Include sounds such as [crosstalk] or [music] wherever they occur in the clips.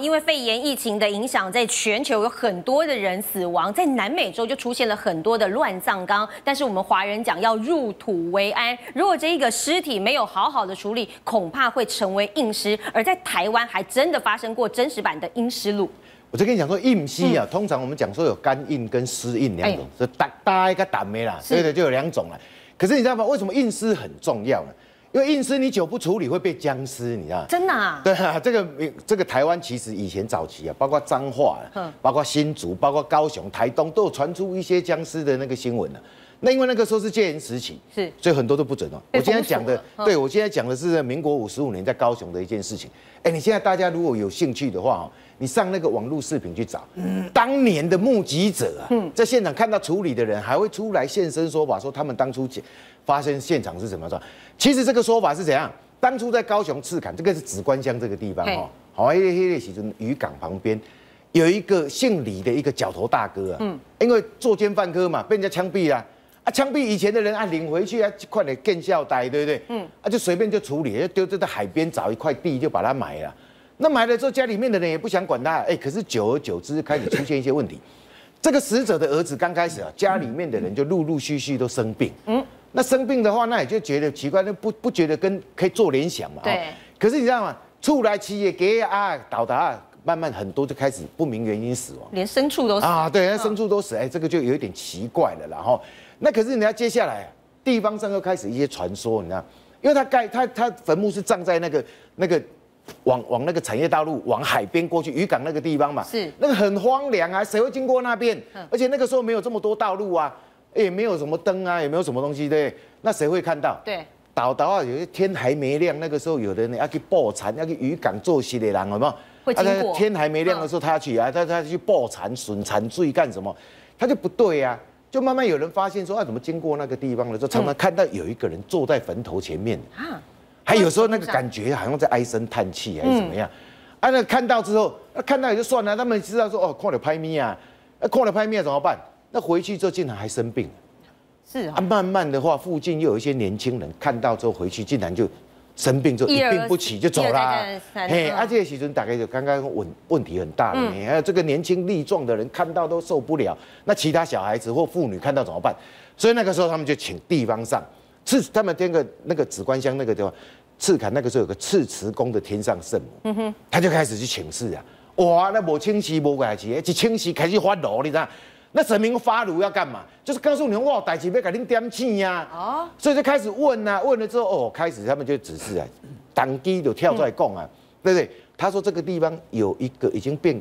因为肺炎疫情的影响，在全球有很多的人死亡，在南美洲就出现了很多的乱葬岗。但是我们华人讲要入土为安，如果这一个尸体没有好好的处理，恐怕会成为硬尸。而在台湾还真的发生过真实版的阴尸路。我就跟你讲说，硬尸啊，通常我们讲说有干硬跟湿硬两种，是大大一个胆没啦，对对，就有两种了。可是你知道吗？为什么硬尸很重要呢？因为硬尸你久不处理会被僵尸，你知道真的啊？对啊，这个这个台湾其实以前早期啊，包括彰化，嗯，包括新竹，包括高雄、台东，都有传出一些僵尸的那个新闻呢。那因为那个时候是戒严时期，是，所以很多都不准哦。我今天讲的，对我今天讲的是民国五十五年在高雄的一件事情。哎，你现在大家如果有兴趣的话哦，你上那个网络视频去找，嗯，当年的目击者啊，嗯，在现场看到处理的人还会出来现身说法，说他们当初发生现场是怎么着。其实这个说法是怎样？当初在高雄赤坎，这个是紫关乡这个地方哈，好，黑黑列其中渔港旁边有一个姓李的一个角头大哥啊，嗯，因为作奸犯科嘛，被人家枪毙了。枪毙以前的人啊，领回去啊，快点更孝呆，对不对？嗯，啊，就随便就处理，就丢在海边找一块地就把它埋了。那埋了之后，家里面的人也不想管他，哎，可是久而久之开始出现一些问题。这个死者的儿子刚开始啊，家里面的人就陆陆续续都生病。嗯，那生病的话，那也就觉得奇怪，那不不觉得跟可以做联想嘛？对。可是你知道吗？出来企业给啊倒达，慢慢很多就开始不明原因死亡，连牲畜都死啊，对，连牲畜都死，哎，这个就有一点奇怪了，然后。那可是人家接下来地方上又开始一些传说，你知道，因为他盖他他坟墓是葬在那个那个往往那个产业道路往海边过去渔港那个地方嘛，是那个很荒凉啊，谁会经过那边？而且那个时候没有这么多道路啊，也没有什么灯啊，也没有什么东西，对，那谁会看到？对，倒倒啊，有些天还没亮，那个时候有的人要去报船，要去渔港做事的人，有没有？会经过。天还没亮的时候，他要去啊，他他去报船、损船罪干什么？他就不对呀。就慢慢有人发现说啊，怎么经过那个地方了？就常常看到有一个人坐在坟头前面啊，还有时候那个感觉好像在唉声叹气还是怎么样？啊，那看到之后，那看到也就算了，他们知道说哦，看了拍咪啊，那看了拍咪怎么办？那回去之后竟然还生病，是啊，慢慢的话，附近又有一些年轻人看到之后回去，竟然就。生病就一病不起就走啦，嘿，而且时阵大概就刚刚问问题很大了，还有这个年轻力壮的人看到都受不了，那其他小孩子或妇女看到怎么办？所以那个时候他们就请地方上赤，他们那个那个紫关乡那个地方赤坎那个时候有个赤慈宫的天上圣母，嗯哼，他就开始去请示啊，哇，那无清洗无怪事，一清洗开始发怒，你知道？那神明发炉要干嘛？就是告诉你，我代志要给你点气呀。哦，所以就开始问啊，问了之后，哦，开始他们就指示啊，当机就跳出来供啊，对不对？他说这个地方有一个已经变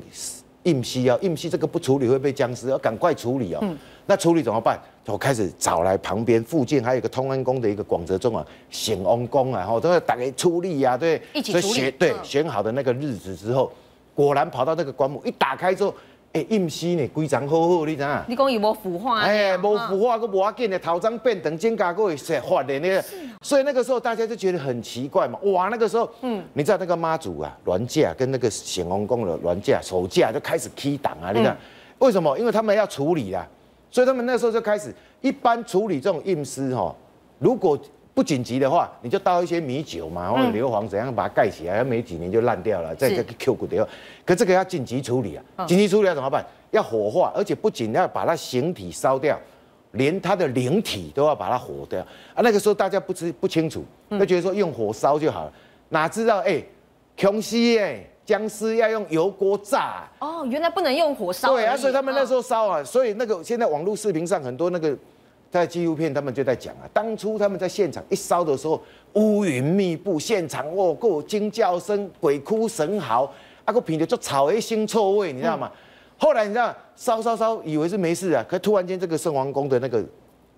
硬息啊，硬息这个不处理会被僵尸，要赶快处理哦。嗯，那处理怎么办？我开始找来旁边附近还有一个通安宫的一个广泽宗啊，显翁宫啊，后都要打给出力呀，对，一起处理。对，选好的那个日子之后，果然跑到那个棺木一打开之后。哎，阴尸呢，规张好好，你知影？你讲有无腐化？哎，无腐化，佫无要紧的，头张变长，肩胛佫会石发的那个。所以那个时候大家就觉得很奇怪嘛。哇，那个时候，嗯，你知道那个妈祖啊，銮驾跟那个显王宫的銮驾手驾就开始踢档啊，你看，为什么？因为他们要处理啦，所以他们那时候就开始一般处理这种阴尸哈，如果。不紧急的话，你就倒一些米酒嘛，或者硫磺怎样把它盖起来，没几年就烂掉了，再再 Q 骨掉。可这个要紧急处理啊，紧急处理要怎么办？要火化，而且不仅要把它形体烧掉，连它的灵体都要把它火掉啊。那个时候大家不知不清楚，就觉得说用火烧就好了，哪知道哎，穷西哎，僵尸要用油锅炸。哦，原来不能用火烧。对啊，所以他们那时候烧啊，所以那个现在网络视频上很多那个。在纪录片，他们就在讲啊，当初他们在现场一烧的时候，乌云密布，现场哦，够惊叫声、鬼哭神嚎，啊，个品的就草一腥臭味，你知道吗？后来你知道烧烧烧，以为是没事啊，可突然间这个圣王宫的那个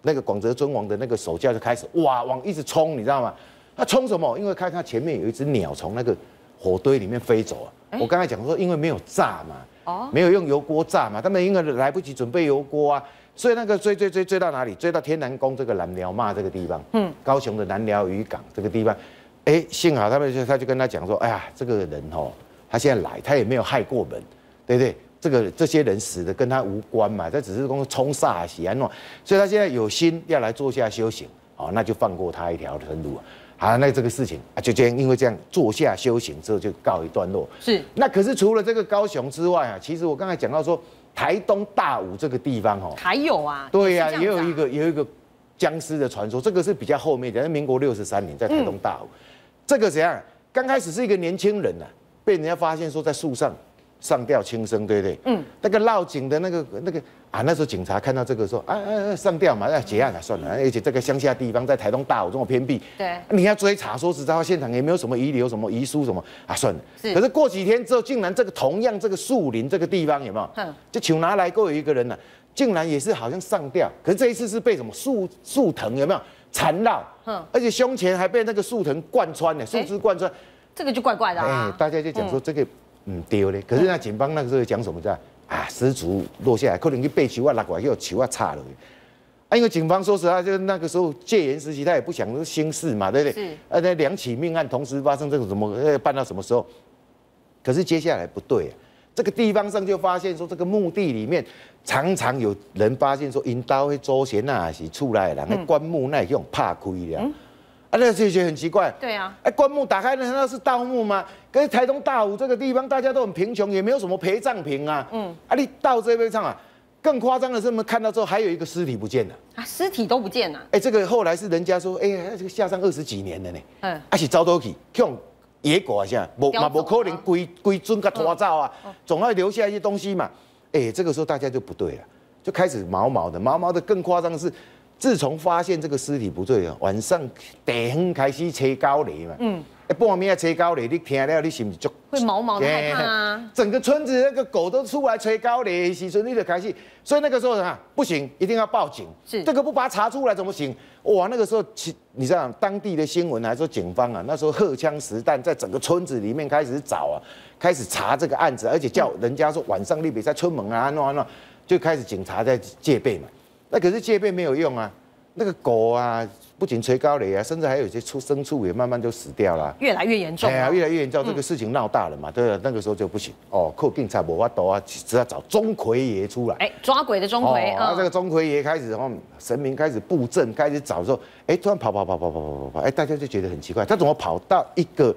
那个广泽尊王的那个手架就开始哇往一直冲，你知道吗？他冲什么？因为看他前面有一只鸟从那个火堆里面飞走啊。我刚才讲说，因为没有炸嘛，哦，没有用油锅炸嘛，他们因为来不及准备油锅啊。所以那个追追追追到哪里？追到天南宫这个南寮骂这个地方，嗯，高雄的南寮渔港这个地方，哎，幸好他们就他就跟他讲说，哎呀，这个人哦，他现在来，他也没有害过人，对不对？这个这些人死的跟他无关嘛，他只是公冲煞喜安诺，所以他现在有心要来坐下修行，哦，那就放过他一条生路。好，那这个事情啊，就这样，因为这样坐下修行之后就告一段落。是。那可是除了这个高雄之外啊，其实我刚才讲到说，台东大武这个地方哦，还有啊。对呀，也有一个有一个僵尸的传说，这个是比较后面的，民国六十三年在台东大武，这个怎样？刚开始是一个年轻人呐，被人家发现说在树上上吊轻生，对不对？嗯。那个绕警的那个那个。啊，那时候警察看到这个说，啊啊啊上吊嘛，那结案了算了，而且这个乡下地方在台东大武这么偏僻，对，你要追查，说实在话，现场也没有什么遗留、什么遗书什么，啊算了。是。可是过几天之后，竟然这个同样这个树林这个地方有没有？嗯。就请拿来过有一个人呢，竟然也是好像上吊，可是这一次是被什么树树藤有没有缠绕？嗯。而且胸前还被那个树藤贯穿呢，树枝贯穿。这个就怪怪的啊。哎，大家就讲说这个嗯丢嘞，可是那警方那个时候讲什么在？啊，失足落下来，可能去被球啊落过来，又球啊插了。啊，因为警方说实话，就那个时候戒严时期，他也不想兴事嘛，对不对？是。啊，那两起命案同时发生，这种什么呃办到什么时候？可是接下来不对，这个地方上就发现说，这个墓地里面常常有人发现说，引刀会周旋啊，是出来人，那棺木那用怕亏了。啊，那就觉得很奇怪。对啊。哎，棺木打开难道是盗墓吗？可是台东大武这个地方，大家都很贫穷，也没有什么陪葬品啊。嗯。啊，你到这边上啊，更夸张的是，我们看到之后还有一个尸体不见了。啊，尸体都不见了。哎，这个后来是人家说，哎，这个下山二十几年了呢。嗯。啊，是遭到去，用野果啊，现在无嘛无可能归归尊个拖走啊，总要留下一些东西嘛。哎，这个时候大家就不对了，就开始毛毛的，毛毛的。更夸张的是。自从发现这个尸体不对啊，晚上地方开始吹高雷嘛，嗯，半夜吹高雷，你听了你是不是就会毛毛的害怕 [laughs] 啊？整个村子那个狗都出来吹高雷，时阵你就开始，所以那个时候啊，不行，一定要报警。是这个不把它查出来怎么行？哇，那个时候其你知道当地的新闻还说警方啊，那时候荷枪实弹，在整个村子里面开始找啊，开始查这个案子，而且叫人家说晚上你别在村门啊弄啊弄，就开始警察在戒备嘛。那可是戒备没有用啊，那个狗啊，不仅吹高雷啊，甚至还有一些畜牲畜也慢慢就死掉了，越来越严重。哎呀，越来越严重，这个事情闹大了嘛，对那个时候就不行哦，扣警察无法度啊，只要找钟馗爷出来。哎，抓鬼的钟馗啊，这个钟馗爷开始哦，神明开始布阵，开始找的时候，哎，突然跑跑跑跑跑跑跑跑，哎，大家就觉得很奇怪，他怎么跑到一个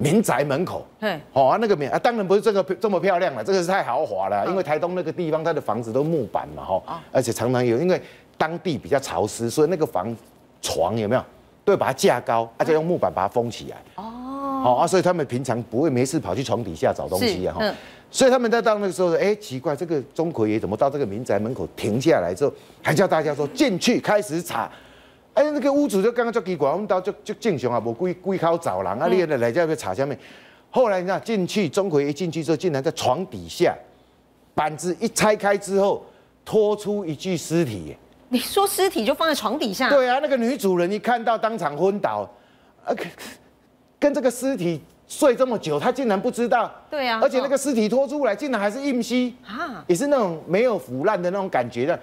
民宅门口？对，好啊，那个民啊，当然不是这个这么漂亮了，这个是太豪华了，因为台东那个地方，它的房子都木板嘛，哈，而且常常有因为。当地比较潮湿，所以那个房床有没有都会把它架高，而且用木板把它封起来。哦，好啊，所以他们平常不会没事跑去床底下找东西啊。哈，所以他们在到那个时候，哎，奇怪，这个钟馗爷怎么到这个民宅门口停下来之后，还叫大家说进去开始查。哎，那个屋主就刚刚就奇怪，我们到就就正常啊，无鬼鬼口走廊啊，你来来这边查下面。后来你看进去，钟馗一进去之后，竟然在床底下板子一拆开之后，拖出一具尸体。你说尸体就放在床底下？对啊，那个女主人一看到当场昏倒，啊，跟这个尸体睡这么久，她竟然不知道。对啊，而且那个尸体拖出来，竟然还是硬稀啊，也是那种没有腐烂的那种感觉的。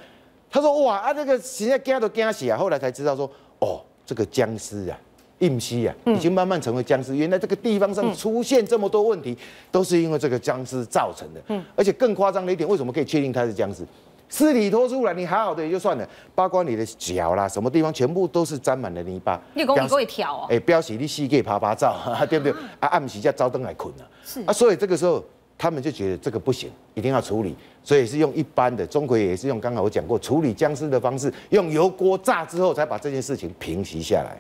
他说哇啊，这个现在惊都惊死啊！后来才知道说，哦，这个僵尸啊，印西啊，已经慢慢成为僵尸。原来这个地方上出现这么多问题，都是因为这个僵尸造成的。嗯，而且更夸张的一点，为什么可以确定它是僵尸？尸体拖出来，你好好的也就算了，包括你的脚啦，什么地方全部都是沾满了泥巴。你讲你可以挑哦。哎，表示你膝盖啪啪照，[laughs] 对不对？啊，暗时叫招灯来困了。是啊，所以这个时候他们就觉得这个不行，一定要处理，所以是用一般的钟馗也是用刚刚我讲过处理僵尸的方式，用油锅炸之后才把这件事情平息下来。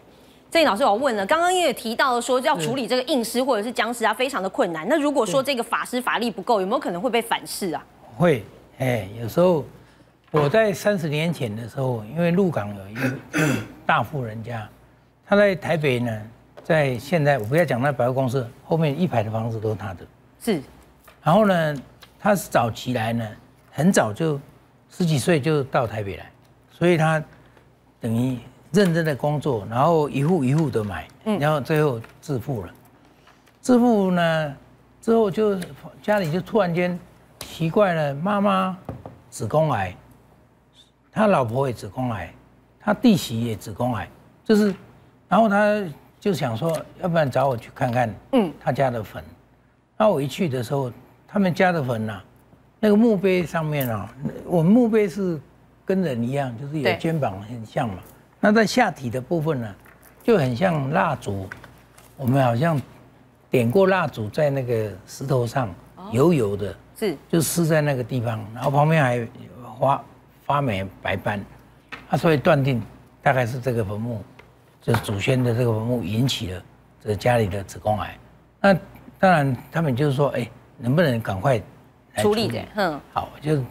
郑老师，我问了，刚刚也提到了说要处理这个硬尸或者是僵尸啊，非常的困难。那如果说这个法师法力不够，有没有可能会被反噬啊？会，哎，有时候。我在三十年前的时候，因为鹿港有一个大富人家，他在台北呢，在现在我不要讲那百货公司后面一排的房子都是他的，是。然后呢，他是早期来呢，很早就十几岁就到台北来，所以他等于认真的工作，然后一户一户的买，然后最后致富了。致富呢之后就家里就突然间奇怪了，妈妈子宫癌。他老婆也子宫癌，他弟媳也子宫癌，就是，然后他就想说，要不然找我去看看，嗯，他家的坟。那我一去的时候，他们家的坟呐，那个墓碑上面啊，我们墓碑是跟人一样，就是有肩膀很像嘛。那在下体的部分呢，就很像蜡烛，我们好像点过蜡烛在那个石头上，油油的，是就湿在那个地方，然后旁边还发发霉白斑，啊，所以断定大概是这个坟墓，就是祖先的这个坟墓引起了这家里的子宫癌。那当然他们就是说，哎，能不能赶快处理的？嗯，好，就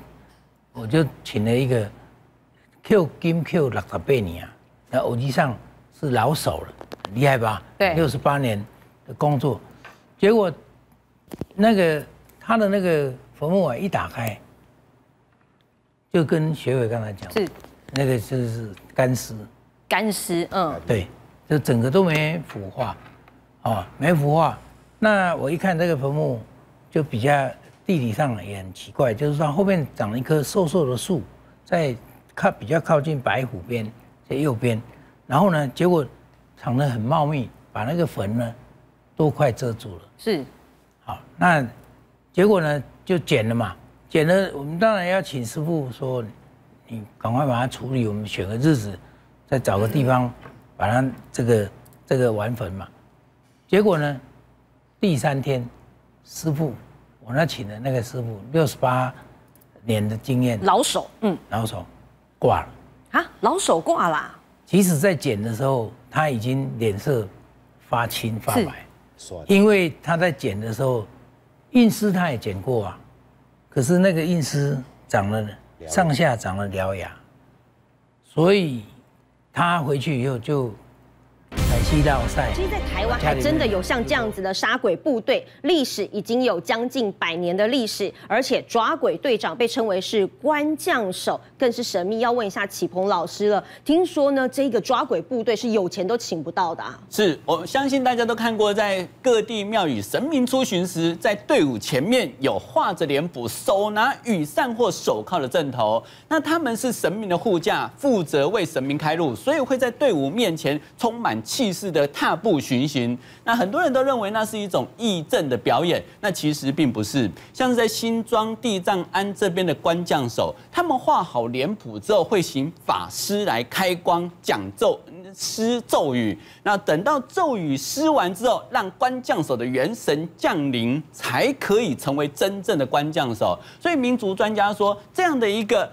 我就请了一个 Q 金 Q 六十八年啊，那耳机上。是老手了，厉害吧？对，六十八年的工作，结果那个他的那个坟墓啊，一打开，就跟学伟刚才讲，是那个就是干尸，干尸，嗯，对，就整个都没腐化，哦，没腐化。那我一看这个坟墓，就比较地理上也很奇怪，就是说后面长了一棵瘦瘦的树，在靠比较靠近白虎边，在右边。然后呢，结果长得很茂密，把那个坟呢都快遮住了。是，好，那结果呢就剪了嘛，剪了，我们当然要请师傅说，你赶快把它处理，我们选个日子，再找个地方把它这个这个完坟嘛。结果呢，第三天，师傅，我那请的那个师傅，六十八年的经验，老手，嗯，老手挂了。啊，老手挂啦。即使在剪的时候，他已经脸色发青发白，因为他在剪的时候，印丝他也剪过啊，可是那个印丝长了上下长了獠牙，所以他回去以后就。其实，在台湾还真的有像这样子的杀鬼部队，历史已经有将近百年的历史，而且抓鬼队长被称为是官将手，更是神秘。要问一下启鹏老师了，听说呢，这个抓鬼部队是有钱都请不到的啊。是我相信大家都看过，在各地庙宇神明出巡时，在队伍前面有画着脸谱、手拿雨伞或手铐的阵头，那他们是神明的护驾，负责为神明开路，所以会在队伍面前充满气。式的踏步巡行，那很多人都认为那是一种义正的表演，那其实并不是。像是在新庄地藏庵这边的官将手，他们画好脸谱之后，会请法师来开光讲咒施咒语。那等到咒语施完之后，让官将手的元神降临，才可以成为真正的官将手。所以民族专家说，这样的一个。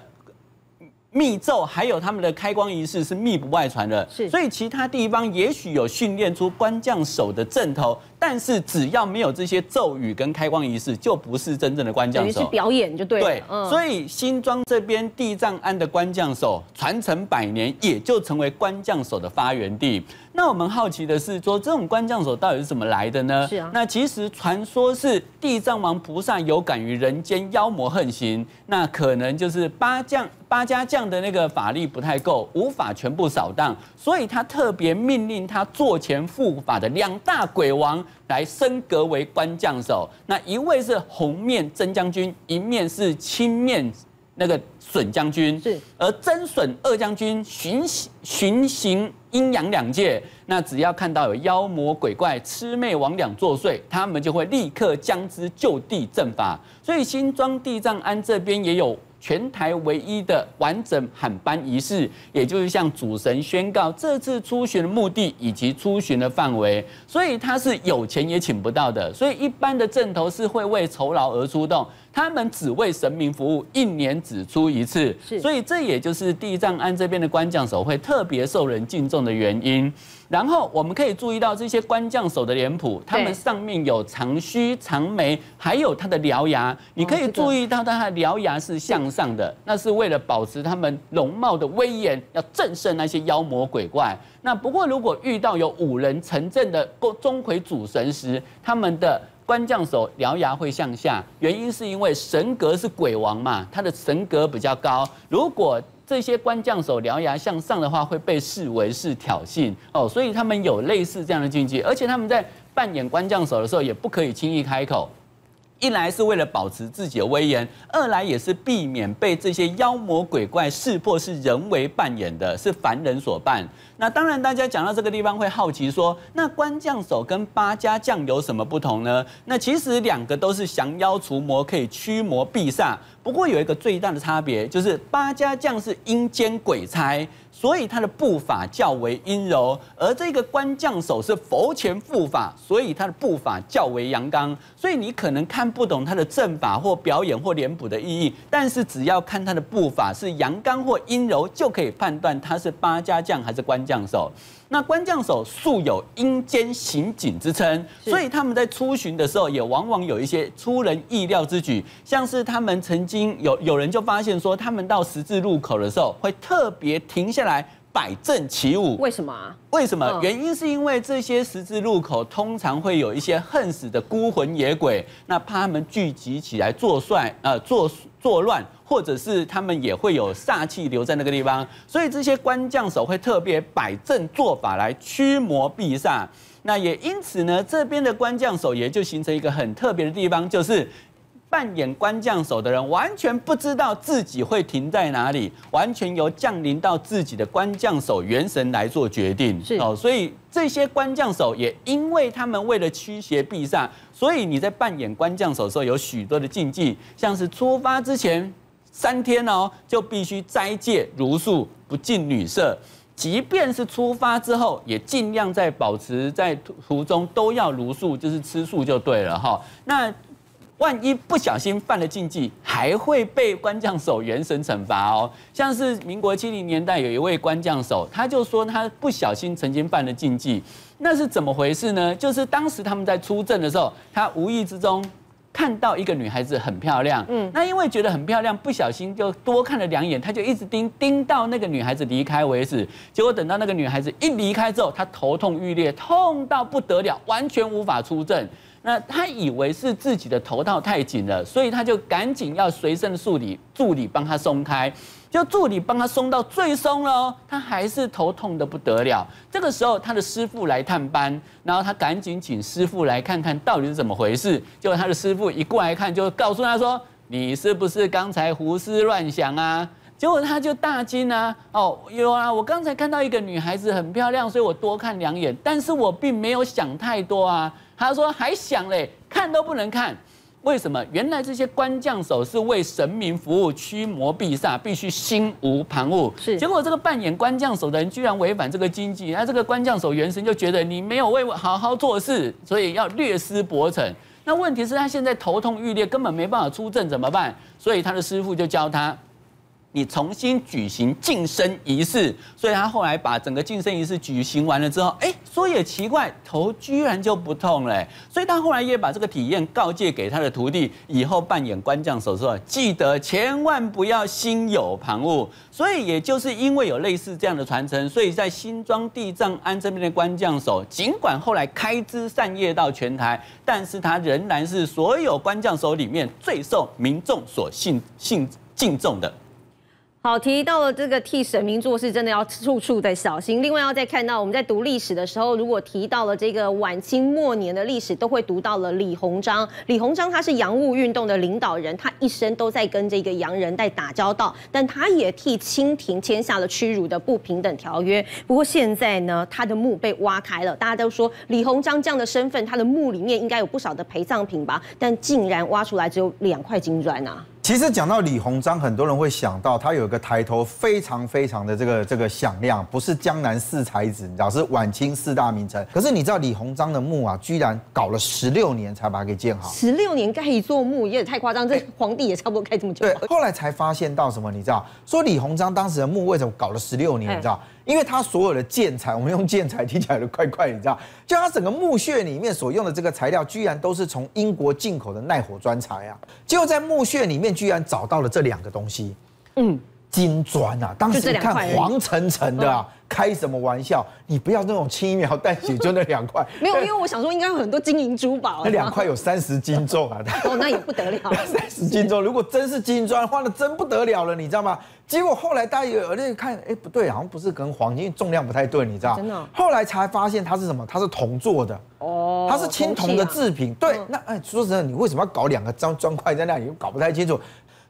密咒还有他们的开光仪式是密不外传的，是，所以其他地方也许有训练出官将手的阵头，但是只要没有这些咒语跟开光仪式，就不是真正的官将手。是表演就对了。对，所以新庄这边地藏庵的官将手传承百年，也就成为官将手的发源地。那我们好奇的是，说这种官将手到底是怎么来的呢？是啊。那其实传说是地藏王菩萨有感于人间妖魔横行，那可能就是八将八家将的那个法力不太够，无法全部扫荡，所以他特别命令他坐前护法的两大鬼王来升格为官将手。那一位是红面真将军，一面是青面那个损将军。是。而真损二将军巡巡行。阴阳两界，那只要看到有妖魔鬼怪、魑魅魍魉作祟，他们就会立刻将之就地正法。所以新庄地藏庵这边也有全台唯一的完整喊班仪式，也就是向主神宣告这次出巡的目的以及出巡的范围。所以他是有钱也请不到的，所以一般的阵头是会为酬劳而出动。他们只为神明服务，一年只出一次，所以这也就是地藏庵这边的官将手会特别受人敬重的原因。然后我们可以注意到这些官将手的脸谱，他们上面有长须、长眉，还有他的獠牙。你可以注意到他的獠牙是向上的，那是为了保持他们容貌的威严，要震慑那些妖魔鬼怪。那不过如果遇到有五人城镇的钟馗主神时，他们的官将手獠牙会向下，原因是因为神格是鬼王嘛，他的神格比较高。如果这些官将手獠牙向上的话，会被视为是挑衅哦，所以他们有类似这样的禁忌，而且他们在扮演官将手的时候，也不可以轻易开口。一来是为了保持自己的威严，二来也是避免被这些妖魔鬼怪识破是人为扮演的，是凡人所扮。那当然，大家讲到这个地方会好奇说，那官将手跟八家将有什么不同呢？那其实两个都是降妖除魔，可以驱魔避煞。不过有一个最大的差别，就是八家将是阴间鬼差，所以他的步法较为阴柔；而这个官将手是佛前护法，所以他的步法较为阳刚。所以你可能看不懂他的阵法或表演或脸谱的意义，但是只要看他的步法是阳刚或阴柔，就可以判断他是八家将还是官将手。那官将手素有阴间刑警之称，所以他们在出巡的时候，也往往有一些出人意料之举，像是他们曾经有有人就发现说，他们到十字路口的时候，会特别停下来摆正起舞。为什么？为什么？原因是因为这些十字路口通常会有一些恨死的孤魂野鬼，那怕他们聚集起来作帅，呃，作作乱。或者是他们也会有煞气留在那个地方，所以这些官将手会特别摆正做法来驱魔避煞。那也因此呢，这边的官将手也就形成一个很特别的地方，就是扮演官将手的人完全不知道自己会停在哪里，完全由降临到自己的官将手元神来做决定。是哦，所以这些官将手也因为他们为了驱邪避煞，所以你在扮演官将手的时候有许多的禁忌，像是出发之前。三天哦，就必须斋戒如素，不近女色。即便是出发之后，也尽量在保持在途中都要如素，就是吃素就对了哈。那万一不小心犯了禁忌，还会被官将手元神惩罚哦。像是民国七零年代有一位官将手，他就说他不小心曾经犯了禁忌，那是怎么回事呢？就是当时他们在出阵的时候，他无意之中。看到一个女孩子很漂亮，嗯，那因为觉得很漂亮，不小心就多看了两眼，他就一直盯盯到那个女孩子离开为止。结果等到那个女孩子一离开之后，他头痛欲裂，痛到不得了，完全无法出阵。那他以为是自己的头套太紧了，所以他就赶紧要随身助理助理帮他松开。就助理帮他松到最松了，他还是头痛的不得了。这个时候，他的师傅来探班，然后他赶紧请师傅来看看到底是怎么回事。结果他的师傅一过来看，就告诉他说：“你是不是刚才胡思乱想啊？”结果他就大惊啊！哦，有啊，我刚才看到一个女孩子很漂亮，所以我多看两眼，但是我并没有想太多啊。他说还想嘞，看都不能看。为什么？原来这些官将手是为神明服务，驱魔避煞，必须心无旁骛。是。结果这个扮演官将手的人居然违反这个经济，那这个官将手原神就觉得你没有为我好好做事，所以要略施薄惩。那问题是，他现在头痛欲裂，根本没办法出阵，怎么办？所以他的师傅就教他。你重新举行晋升仪式，所以他后来把整个晋升仪式举行完了之后，哎，说也奇怪，头居然就不痛了。所以他后来也把这个体验告诫给他的徒弟，以后扮演官将手时候，记得千万不要心有旁骛。所以也就是因为有类似这样的传承，所以在新庄地藏庵这边的官将手，尽管后来开枝散叶到全台，但是他仍然是所有官将手里面最受民众所信信敬重的。好，提到了这个替神明做事，真的要处处的小心。另外，要再看到我们在读历史的时候，如果提到了这个晚清末年的历史，都会读到了李鸿章。李鸿章他是洋务运动的领导人，他一生都在跟这个洋人在打交道，但他也替清廷签下了屈辱的不平等条约。不过现在呢，他的墓被挖开了，大家都说李鸿章这样的身份，他的墓里面应该有不少的陪葬品吧？但竟然挖出来只有两块金砖啊！其实讲到李鸿章，很多人会想到他有一个抬头非常非常的这个这个响亮，不是江南四才子，你知道是晚清四大名臣。可是你知道李鸿章的墓啊，居然搞了十六年才把它给建好。十六年盖一座墓也太夸张，这皇帝也差不多盖这么久。对，后来才发现到什么？你知道说李鸿章当时的墓为什么搞了十六年？你知道？因为它所有的建材，我们用建材听起来都怪怪，你知道？就它整个墓穴里面所用的这个材料，居然都是从英国进口的耐火砖材啊！就在墓穴里面居然找到了这两个东西，嗯，金砖啊！当时看黄澄澄的啊。开什么玩笑？你不要那种轻描淡写，就那两块。没有，因为我想说应该有很多金银珠宝。那两块有三十斤重啊！[laughs] 哦，那也不得了。[laughs] 三十斤重，如果真是金砖，花的真不得了了，你知道吗？结果后来大家有那看，哎，不对，好像不是跟黄金重量不太对，你知道？真的。后来才发现它是什么？它是铜做的。哦。它是青铜的制品。对。那哎，说实在，你为什么要搞两个砖砖块在那里？搞不太清楚。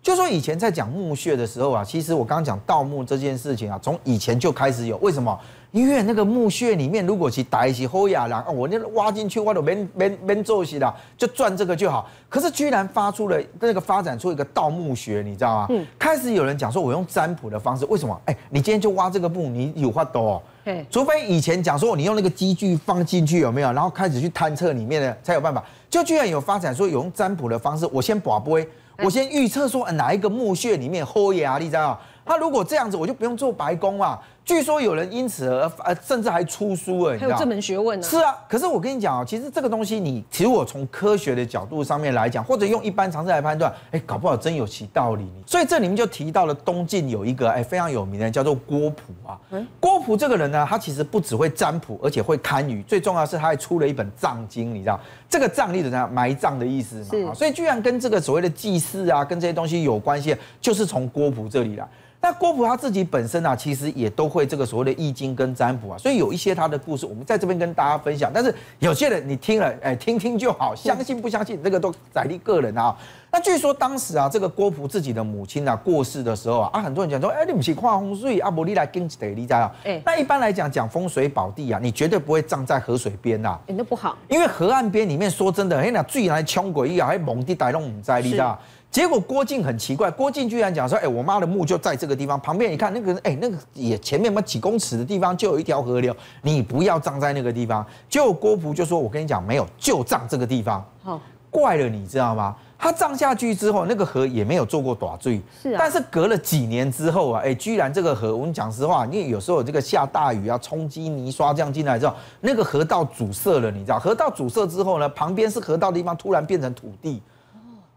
就说以前在讲墓穴的时候啊，其实我刚刚讲盗墓这件事情啊，从以前就开始有。为什么？因为那个墓穴里面，如果去打一些后亚郎，我那挖进去，挖都没没没做起了，就赚这个就好。可是居然发出了那个发展出一个盗墓学，你知道吗？嗯。开始有人讲说，我用占卜的方式，为什么？哎，你今天就挖这个墓，你有话多。对。除非以前讲说，你用那个机具放进去有没有？然后开始去探测里面的才有办法。就居然有发展说，有用占卜的方式，我先卜碑，我先预测说哪一个墓穴里面后压力在啊？他如果这样子，我就不用做白宫了。据说有人因此而呃，甚至还出书了，还有这门学问呢。是啊，可是我跟你讲啊，其实这个东西，你其实我从科学的角度上面来讲，或者用一般常识来判断，哎，搞不好真有其道理。所以这里面就提到了东晋有一个哎非常有名的叫做郭璞啊。嗯郭璞这个人呢，他其实不只会占卜，而且会堪舆，最重要是他还出了一本藏经，你知道这个藏历怎样埋葬的意思嘛？所以居然跟这个所谓的祭祀啊，跟这些东西有关系，就是从郭璞这里来。那郭璞他自己本身啊，其实也都会这个所谓的易经跟占卜啊，所以有一些他的故事，我们在这边跟大家分享。但是有些人你听了，哎，听听就好，相信不相信这个都在你个人啊。那据说当时啊，这个郭璞自己的母亲啊过世的时候啊，啊，很多人讲说，哎，你不是跨风水，啊伯你来跟得你知道？哎，那一般来讲讲风水宝地啊，你绝对不会葬在河水边呐，哎，那不好，因为河岸边里面说真的，哎，那最来冲鬼一样，还猛地带动唔在，你知道？结果郭靖很奇怪，郭靖居然讲说：“哎，我妈的墓就在这个地方旁边，你看那个，哎，那个也前面嘛几公尺的地方就有一条河流，你不要葬在那个地方。”结果郭璞就说：“我跟你讲，没有，就葬这个地方。”好，怪了，你知道吗？他葬下去之后，那个河也没有做过短坠，是啊。但是隔了几年之后啊，哎，居然这个河，我们讲实话，因为有时候这个下大雨啊，冲击泥刷这样进来之后，那个河道阻塞了，你知道？河道阻塞之后呢，旁边是河道的地方突然变成土地。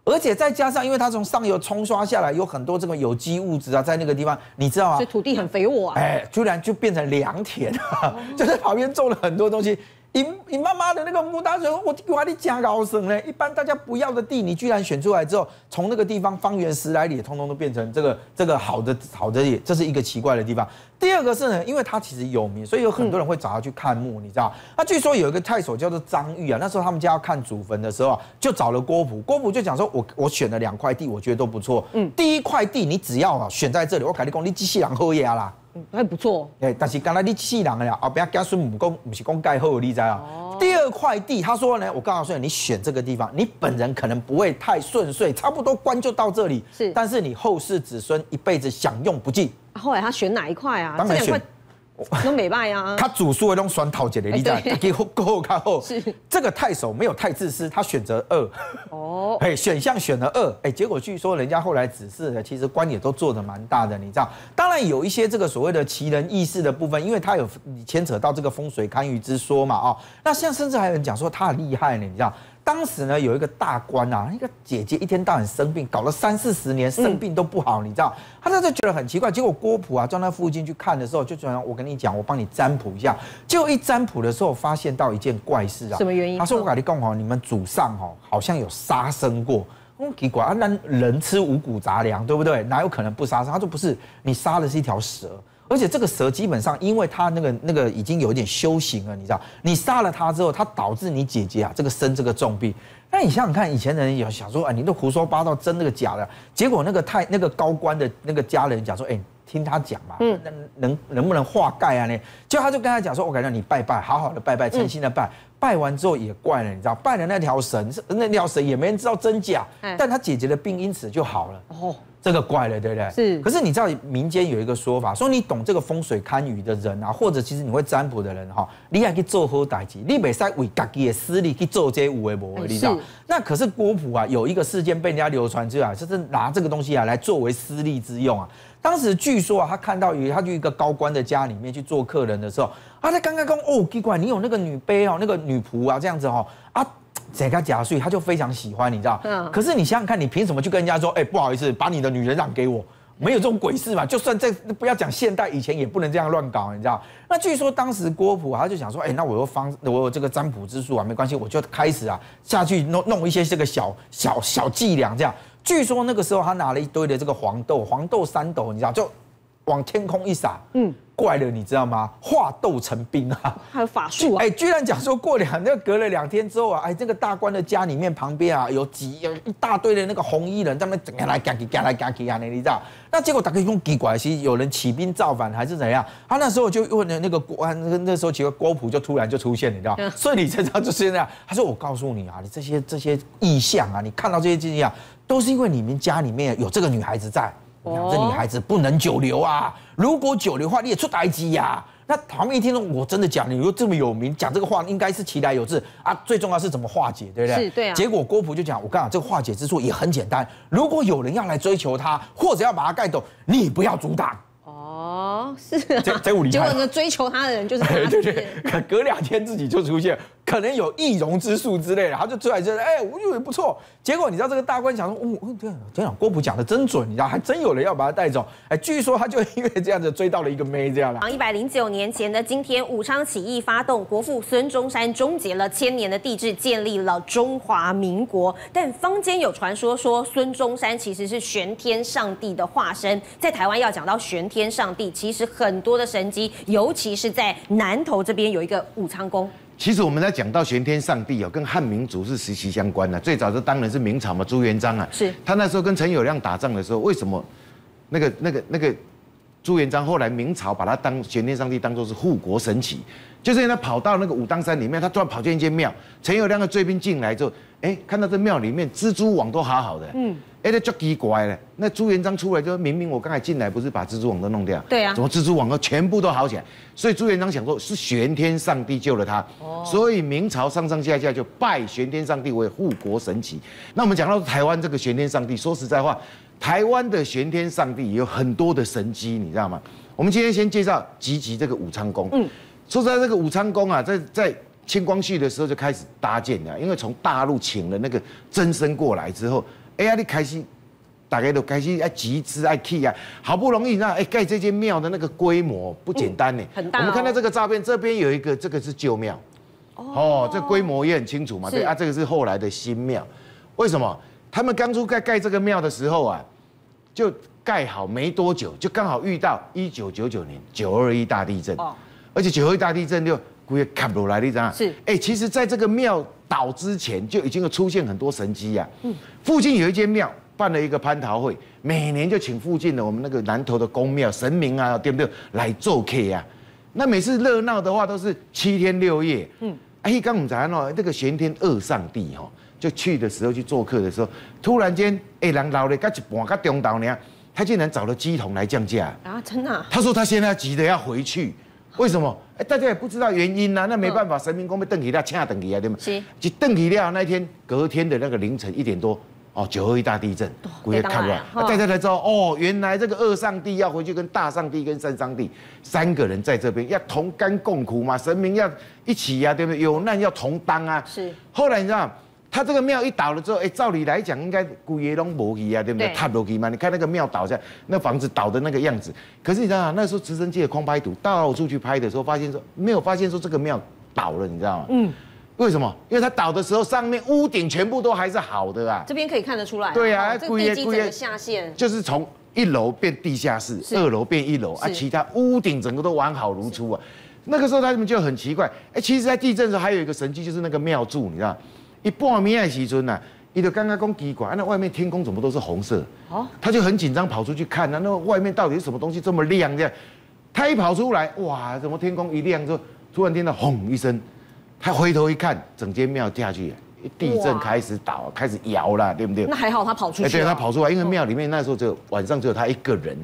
而且再加上，因为它从上游冲刷下来，有很多这个有机物质啊，在那个地方，你知道吗？所以土地很肥沃啊。哎，居然就变成良田，[laughs] 就在旁边种了很多东西。你你妈妈的那个木大水，我我你加高升呢？一般大家不要的地，你居然选出来之后，从那个地方方圆十来里，通通都变成这个这个好的好的也，这是一个奇怪的地方。第二个是呢，因为他其实有名，所以有很多人会找他去看墓，你知道？那据说有一个太守叫做张玉啊，那时候他们家要看祖坟的时候啊，就找了郭璞，郭璞就讲说，我我选了两块地，我觉得都不错。嗯，第一块地你只要啊选在这里，我肯定讲你机器人后压啦。还不错，哎，但是刚才你气人了，后边家孙母公不是公盖后，你知啊哦。第二块地，他说呢，我告诉你，你选这个地方，你本人可能不会太顺遂，差不多关就到这里。是，但是你后世子孙一辈子享用不尽。后来他选哪一块啊？当然选。[laughs] 都美败呀！他主述的种双套节的例子，给后后看后。[laughs] 是这个太守没有太自私，他选择二。哦，[laughs] 哎，选项选了二，哎，结果据说人家后来指示的，其实官也都做的蛮大的，你知道？当然有一些这个所谓的奇人异事的部分，因为他有牵扯到这个风水堪舆之说嘛，哦，那像甚至还有人讲说他很厉害呢，你知道？当时呢，有一个大官啊，一个姐姐一天到晚生病，搞了三四十年，生病都不好，你知道？他那时候觉得很奇怪。结果郭璞啊，到那附近去看的时候，就讲：“我跟你讲，我帮你占卜一下。”结果一占卜的时候，发现到一件怪事啊。什么原因？他说：“我跟你讲哦，你们祖上哦，好像有杀生过。嗯，奇怪啊，那人吃五谷杂粮，对不对？哪有可能不杀生？”他说：“不是，你杀的是一条蛇。”而且这个蛇基本上，因为它那个那个已经有一点修行了，你知道，你杀了它之后，它导致你姐姐啊这个生这个重病。那你想想看，以前的人有想说，啊，你都胡说八道，真那个假的。结果那个太那个高官的那个家人讲说，哎，听他讲嘛，嗯，能能能不能化盖啊？呢，就他就跟他讲说，我感觉你拜拜，好好的拜拜，诚心的拜。拜完之后也怪了，你知道，拜了那条神那条神也没人知道真假，但他姐姐的病因此就好了。哦。这个怪了，对不对？是。可是你知道民间有一个说法，说你懂这个风水堪舆的人啊，或者其实你会占卜的人哈，你还去做好代志，你没使为自己的私利去做这些无为无为，你知道？那可是郭璞啊，有一个事件被人家流传出来，就是拿这个东西啊来作为私利之用啊。当时据说啊，他看到有他去一个高官的家里面去做客人的时候，啊，他刚刚讲哦，奇怪，你有那个女婢哦，那个女仆啊，这样子哦啊。谁他假睡，他就非常喜欢，你知道？嗯。可是你想想看，你凭什么去跟人家说？哎，不好意思，把你的女人让给我，没有这种鬼事嘛？就算在不要讲现代，以前也不能这样乱搞，你知道？那据说当时郭璞他就想说，哎，那我有方，我有这个占卜之术啊，没关系，我就开始啊下去弄弄一些这个小小小伎俩，这样。据说那个时候他拿了一堆的这个黄豆，黄豆三斗，你知道就。往天空一撒，嗯。怪了，你知道吗？化斗成冰啊！还有法术啊！哎，居然讲说过两那隔了两天之后啊，哎，这个大官的家里面旁边啊，有几有一大堆的那个红衣人，在那整天来赶去赶来赶去啊，你知道？那结果大概用奇怪是有人起兵造反还是怎样？他那时候就问了那个国安，那时候几个郭普就突然就出现，你知道？顺理成章就是那样。他说：“我告诉你啊，你这些这些意象啊，你看到这些迹象，都是因为你们家里面有这个女孩子在。”这女孩子不能久留啊！如果久留的话，你也出代机呀。那旁边一听说我真的讲，你又这么有名，讲这个话应该是其来有志啊。最重要是怎么化解，对不对？是，对啊。结果郭璞就讲，我刚讲这个化解之处也很简单。如果有人要来追求他，或者要把他盖走，你不要阻挡。哦，是。这这五里。结果呢，追求他的人就是他。[laughs] 对对。隔两天自己就出现。可能有易容之术之类的，他就出来就哎，我以为不错。结果你知道这个大官想说，哦，这样这样，郭璞讲的真准，你知道，还真有人要把他带走。哎，据说他就因为这样子追到了一个妹，这样的。一百零九年前的今天，武昌起义发动，国父孙中山终结了千年的帝制，建立了中华民国。但坊间有传说说，孙中山其实是玄天上帝的化身。在台湾要讲到玄天上帝，其实很多的神机，尤其是在南投这边有一个武昌宫。其实我们在讲到玄天上帝哦，跟汉民族是息息相关的。最早是当然是明朝嘛，朱元璋啊，是他那时候跟陈友谅打仗的时候，为什么那个那个那个朱元璋后来明朝把他当玄天上帝当做是护国神祇，就是因为他跑到那个武当山里面，他突然跑进一间庙，陈友谅的追兵进来之后，哎，看到这庙里面蜘蛛网都好好的，嗯。哎，那就奇怪了。那朱元璋出来就明明我刚才进来不是把蜘蛛网都弄掉？对啊。怎么蜘蛛网都全部都好起来？所以朱元璋想说，是玄天上帝救了他。哦。所以明朝上上下下就拜玄天上帝为护国神祇。那我们讲到台湾这个玄天上帝，说实在话，台湾的玄天上帝有很多的神机，你知道吗？我们今天先介绍吉吉这个武昌宫。嗯。说实在，这个武昌宫啊，在在清光绪的时候就开始搭建了，因为从大陆请了那个真身过来之后。哎呀，你开始，大家都开始爱集资爱去啊，好不容易那哎盖这间庙的那个规模不简单呢，很大。我们看到这个照片，这边有一个，这个是旧庙，哦，这规模也很清楚嘛，对啊，这个是后来的新庙。为什么？他们刚出盖盖这个庙的时候啊，就盖好没多久，就刚好遇到一九九九年九二一大地震，哦，而且九二一大地震就估计看不来的，张是，哎，其实在这个庙。倒之前就已经有出现很多神迹呀。嗯，附近有一间庙办了一个蟠桃会，每年就请附近的我们那个南头的公庙神明啊，对不对？来做客呀。那每次热闹的话都是七天六夜。嗯，哎，刚我们讲哦，这个玄天二上帝哈，就去的时候去做客的时候，突然间哎，人老了，刚一半刚中岛呢，他竟然找了鸡童来降价。啊，真的？他说他现在急着要回去。[laughs] 为什么？哎，大家也不知道原因呐。那没办法，神明公被邓启亮，掐邓起啊，对吗？是。就邓启亮那天，隔天的那个凌晨一点多，哦，九二一大地震，古也看不到。大家才知道，哦，原来这个二上帝要回去跟大上帝跟三上帝三个人在这边要同甘共苦嘛，神明要一起呀，对不对？有难要同当啊。是。后来你知道？他这个庙一倒了之后，哎，照理来讲应该古爷龙摩去啊，对不对？塌落去嘛。你看那个庙倒下，那房子倒的那个样子。可是你知道吗？那时候直升机的空拍图到处去拍的时候，发现说没有发现说这个庙倒了，你知道吗？嗯。为什么？因为它倒的时候上面屋顶全部都还是好的啊。这边可以看得出来。对啊，古爷古爷下线就是从一楼变地下室，二楼变一楼啊，其他屋顶整个都完好如初啊。那个时候他们就很奇怪，哎，其实在地震的时候还有一个神迹，就是那个庙柱，你知道。一半暝的时阵呐，伊就刚刚讲奇怪，那外面天空怎么都是红色？哦，他就很紧张，跑出去看，那那外面到底是什么东西这么亮？这样，他一跑出来，哇，怎么天空一亮之后，突然听到轰一声，他回头一看，整间庙下去，地震开始倒，开始摇了，对不对？那还好他跑出去。对，他跑出来，因为庙里面那时候只有晚上只有他一个人。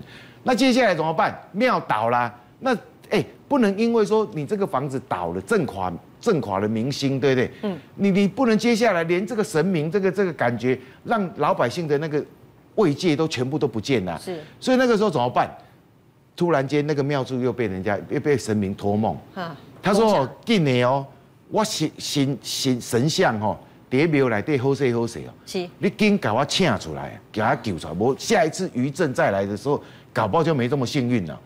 那接下来怎么办？庙倒了，那哎，不能因为说你这个房子倒了，震垮。震垮了明星，对不对？嗯，你你不能接下来连这个神明这个这个感觉，让老百姓的那个慰藉都全部都不见了。是，所以那个时候怎么办？突然间那个庙祝又被人家又被神明托梦。他说：“哦，今年哦，我神神神神像哦，在庙来对好势好势哦。是，你紧给我请出来，给他救出来。我下一次余震再来的时候，搞不好就没这么幸运了。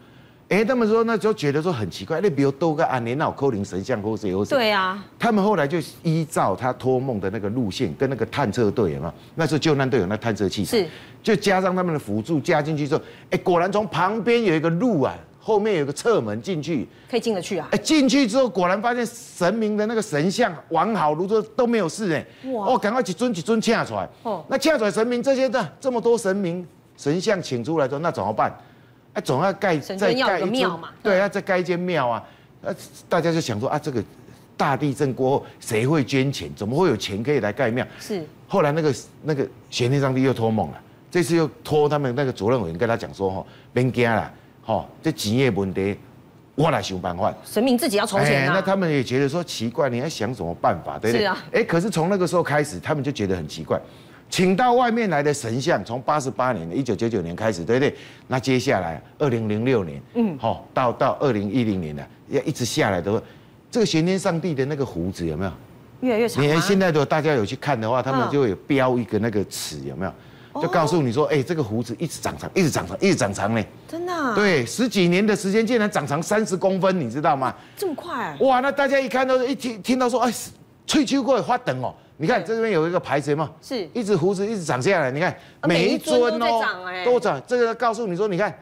哎，他们说那时候觉得说很奇怪，那比如多个安年闹扣零神像或者有什对啊。他们后来就依照他托梦的那个路线跟那个探测队有没有？那时候救难队有那探测器，是，就加上他们的辅助加进去之后，哎，果然从旁边有一个路啊，后面有个侧门进去，可以进得去啊。哎，进去之后果然发现神明的那个神像完好如初，都没有事哎。哇！哦，赶快几尊几尊掐出来。哦。那掐出来神明这些的这么多神明神像请出来之后，那怎么办？哎，总要盖再盖一庙嘛，对，要再盖一间庙啊。呃，大家就想说啊，这个大地震过后，谁会捐钱？怎么会有钱可以来盖庙？是。后来那个那个玄天上帝又托梦了，这次又托他们那个主任委员跟他讲说，哈，别惊啦，哈，这钱业问题，我来想办法。神明自己要筹钱啊。那他们也觉得说奇怪，你在想什么办法？对不对？是啊。哎，可是从那个时候开始，他们就觉得很奇怪。请到外面来的神像，从八十八年的一九九九年开始，对不对？那接下来二零零六年，嗯，好，到到二零一零年的，要一直下来都，这个玄天上帝的那个胡子有没有越来越长？你看现在的大家有去看的话，他们就会有标一个那个尺有没有？就告诉你说，哎，这个胡子一直长长，一直长长，一直长长呢。真的？对，十几年的时间竟然长长三十公分，你知道吗？这么快？哇，那大家一看到一听听到说，哎，翠秋过来发等哦。你看这边有一个牌子嘛？是，一直胡子一直长下来。你看每一尊哦，都长。这个告诉你说，你看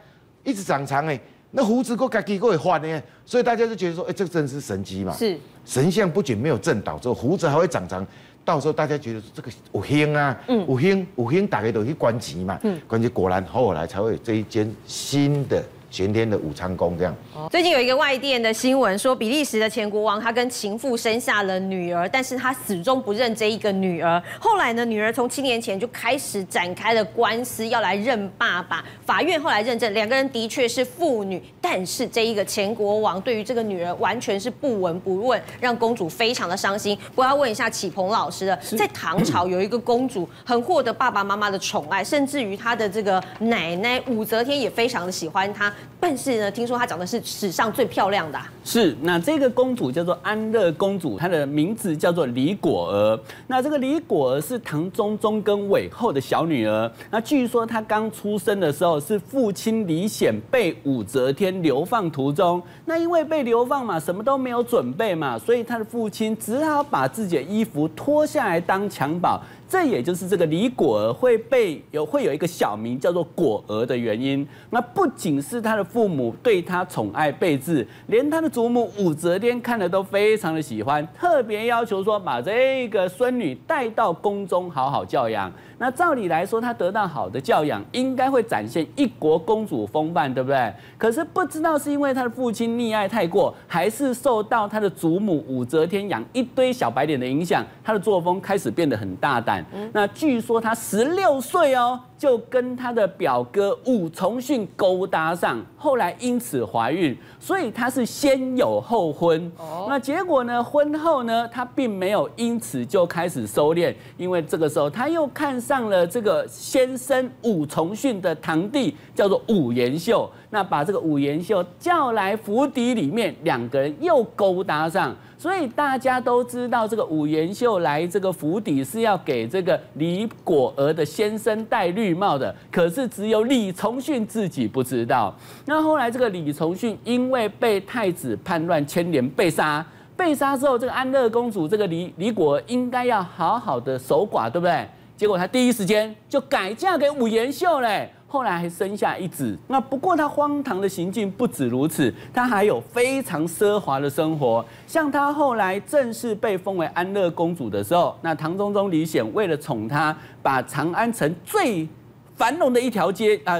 一直长长哎，那胡子够该给够会换呢。所以大家就觉得说，哎，这个真是神机嘛。是，神像不仅没有震倒，之后胡子还会长长。到时候大家觉得这个有兴啊，有兴有兴，大家都去关机嘛。嗯，观集果然后来才会有这一间新的。玄天的午餐宫这样。最近有一个外电的新闻说，比利时的前国王他跟情妇生下了女儿，但是他始终不认这一个女儿。后来呢，女儿从七年前就开始展开了官司，要来认爸爸。法院后来认证两个人的确是父女，但是这一个前国王对于这个女儿完全是不闻不问，让公主非常的伤心。我要问一下启鹏老师了，在唐朝有一个公主很获得爸爸妈妈的宠爱，甚至于她的这个奶奶武则天也非常的喜欢她。但是呢，听说她长得是史上最漂亮的。是，那这个公主叫做安乐公主，她的名字叫做李果儿。那这个李果儿是唐中宗跟韦后的小女儿。那据说她刚出生的时候，是父亲李显被武则天流放途中。那因为被流放嘛，什么都没有准备嘛，所以她的父亲只好把自己的衣服脱下来当襁褓。这也就是这个李果儿会被有会有一个小名叫做果儿的原因。那不仅是他的父母对他宠爱备至，连他的祖母武则天看了都非常的喜欢，特别要求说把这个孙女带到宫中好好教养。那照理来说，她得到好的教养，应该会展现一国公主风范，对不对？可是不知道是因为她的父亲溺爱太过，还是受到她的祖母武则天养一堆小白脸的影响，她的作风开始变得很大胆。那据说她十六岁哦。就跟他的表哥武重训勾搭上，后来因此怀孕，所以他是先有后婚。哦，那结果呢？婚后呢，他并没有因此就开始收敛，因为这个时候他又看上了这个先生武重训的堂弟，叫做武延秀。那把这个武延秀叫来府邸里面，两个人又勾搭上。所以大家都知道，这个武延秀来这个府邸是要给这个李果儿的先生戴绿帽的。可是只有李重训自己不知道。那后来这个李重训因为被太子叛乱牵连被杀，被杀之后，这个安乐公主这个李李果儿应该要好好的守寡，对不对？结果她第一时间就改嫁给武延秀嘞。后来还生下一子，那不过他荒唐的行径不止如此，他还有非常奢华的生活。像他后来正式被封为安乐公主的时候，那唐中宗李显为了宠她，把长安城最繁荣的一条街啊，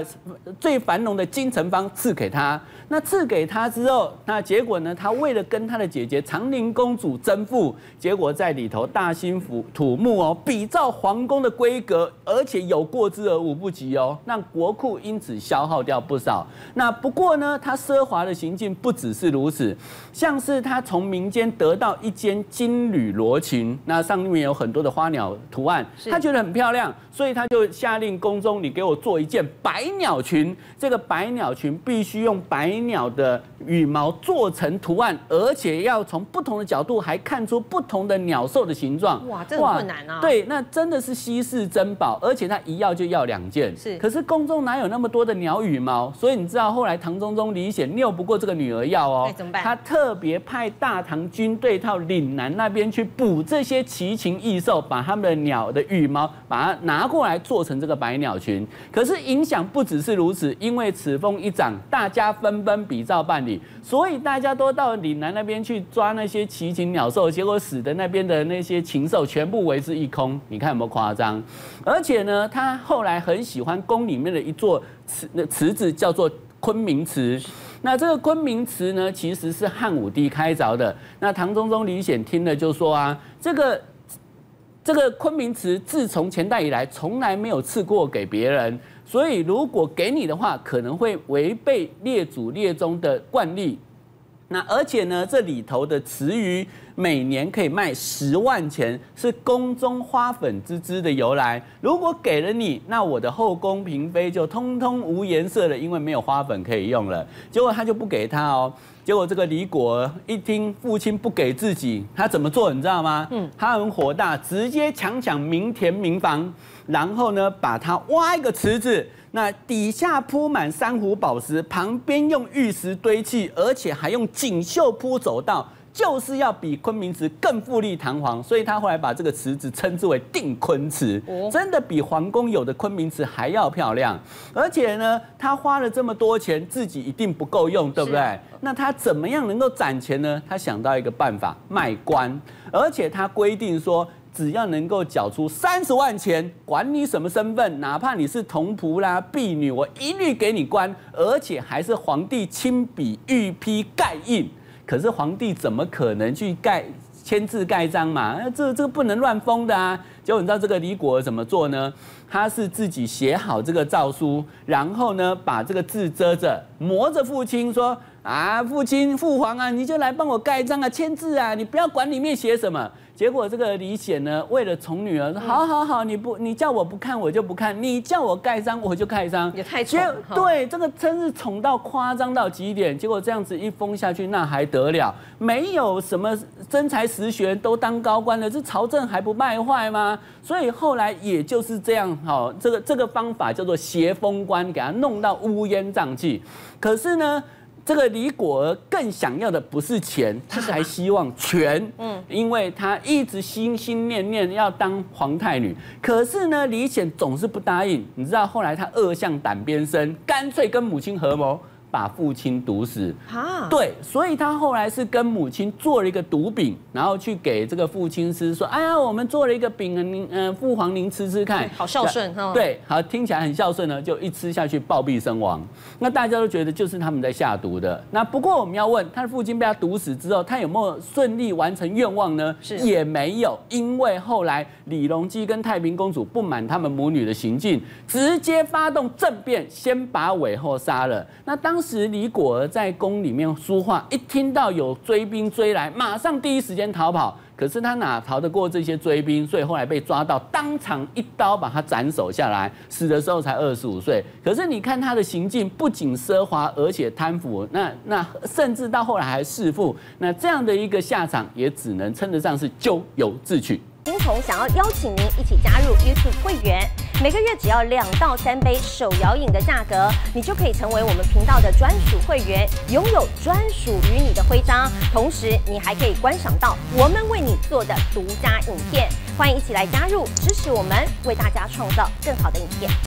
最繁荣的金城坊赐给他。那赐给他之后，那结果呢？他为了跟他的姐姐长宁公主争富，结果在里头大兴府土木哦，比照皇宫的规格，而且有过之而无不及哦，让国库因此消耗掉不少。那不过呢，他奢华的行径不只是如此，像是他从民间得到一件金缕罗裙，那上面有很多的花鸟图案，他觉得很漂亮，所以他就下令宫中你给我做一件百鸟裙，这个百鸟裙必须用百鸟的羽毛做成图案，而且要从不同的角度还看出不同的鸟兽的形状。哇，这很困难啊！对，那真的是稀世珍宝，而且他一要就要两件。是，可是宫中哪有那么多的鸟羽毛？所以你知道后来唐中宗李显拗不过这个女儿要哦，怎么办？他特别派大唐军队到岭南那边去捕这些奇禽异兽，把他们的鸟的羽毛把它拿过来做成这个百鸟裙。可是影响不只是如此，因为此风一涨，大家纷纷比照办理，所以大家都到岭南那边去抓那些奇禽鸟兽，结果使得那边的那些禽兽全部为之一空。你看有没有夸张？而且呢，他后来很喜欢宫里面的一座池，那池子叫做昆明池。那这个昆明池呢，其实是汉武帝开凿的。那唐中宗李显听了就说啊，这个这个昆明池自从前代以来从来没有赐过给别人，所以如果给你的话，可能会违背列祖列宗的惯例。那而且呢，这里头的池鱼每年可以卖十万钱，是宫中花粉之之的由来。如果给了你，那我的后宫嫔妃就通通无颜色了，因为没有花粉可以用了。结果他就不给他哦。结果这个李果一听父亲不给自己，他怎么做？你知道吗？嗯，他很火大，直接强抢民田民房，然后呢，把他挖一个池子。那底下铺满珊瑚宝石，旁边用玉石堆砌，而且还用锦绣铺走道，就是要比昆明池更富丽堂皇。所以他后来把这个池子称之为定坤池，真的比皇宫有的昆明池还要漂亮。而且呢，他花了这么多钱，自己一定不够用，对不对？那他怎么样能够攒钱呢？他想到一个办法，卖官，而且他规定说。只要能够缴出三十万钱，管你什么身份，哪怕你是童仆啦、婢女，我一律给你关，而且还是皇帝亲笔御批盖印。可是皇帝怎么可能去盖签字盖章嘛？这这个不能乱封的啊！结果你知道这个李果怎么做呢？他是自己写好这个诏书，然后呢把这个字遮着，磨着父亲说：“啊，父亲父皇啊，你就来帮我盖章啊，签字啊，你不要管里面写什么。”结果这个李显呢，为了宠女儿，说好好好，你不你叫我不看我就不看，你叫我盖章我就盖章，也太宠。对，这个真是宠到夸张到极点。结果这样子一封下去，那还得了？没有什么真才实学都当高官了，这朝政还不败坏吗？所以后来也就是这样，好，这个这个方法叫做挟封官，给他弄到乌烟瘴气。可是呢？这个李果儿更想要的不是钱，[laughs] 他还希望权。[laughs] 嗯，因为他一直心心念念要当皇太女，可是呢，李显总是不答应。你知道后来他恶向胆边生，干脆跟母亲合谋。把父亲毒死啊！对，所以他后来是跟母亲做了一个毒饼，然后去给这个父亲吃，说：“哎呀，我们做了一个饼，您嗯，父皇您吃吃看，好孝顺哈。”对，好听起来很孝顺呢，就一吃下去暴毙身亡。那大家都觉得就是他们在下毒的。那不过我们要问，他的父亲被他毒死之后，他有没有顺利完成愿望呢？是也没有，因为后来李隆基跟太平公主不满他们母女的行径，直接发动政变，先把韦后杀了。那当时时李果儿在宫里面书画，一听到有追兵追来，马上第一时间逃跑。可是他哪逃得过这些追兵？所以后来被抓到，当场一刀把他斩首下来。死的时候才二十五岁。可是你看他的行径，不仅奢华，而且贪腐。那那甚至到后来还弑父。那这样的一个下场，也只能称得上是咎由自取。金童想要邀请您一起加入 YouTube 会员，每个月只要两到三杯手摇饮的价格，你就可以成为我们频道的专属会员，拥有专属于你的徽章，同时你还可以观赏到我们为你做的独家影片。欢迎一起来加入，支持我们，为大家创造更好的影片。